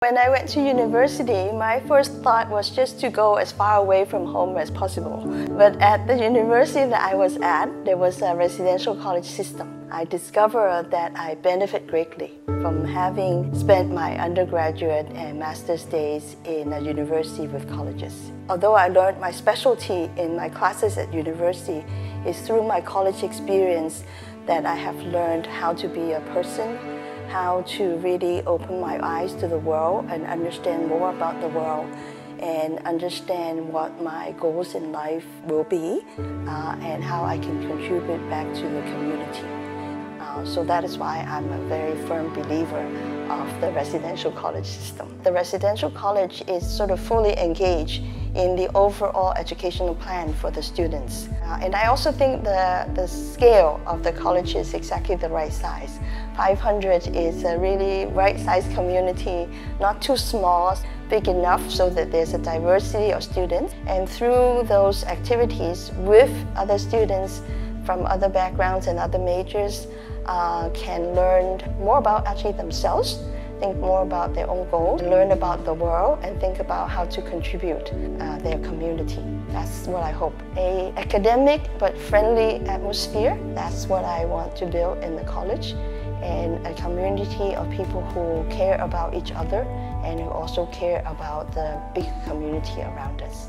When I went to university, my first thought was just to go as far away from home as possible. But at the university that I was at, there was a residential college system. I discovered that I benefit greatly from having spent my undergraduate and master's days in a university with colleges. Although I learned my specialty in my classes at university, it's through my college experience that I have learned how to be a person how to really open my eyes to the world and understand more about the world and understand what my goals in life will be uh, and how I can contribute back to the community. So that is why I'm a very firm believer of the residential college system. The residential college is sort of fully engaged in the overall educational plan for the students. Uh, and I also think the, the scale of the college is exactly the right size. 500 is a really right size community, not too small, big enough so that there's a diversity of students. And through those activities with other students from other backgrounds and other majors uh, can learn more about actually themselves think more about their own goals, learn about the world, and think about how to contribute uh, their community. That's what I hope. A academic but friendly atmosphere, that's what I want to build in the college, and a community of people who care about each other and who also care about the big community around us.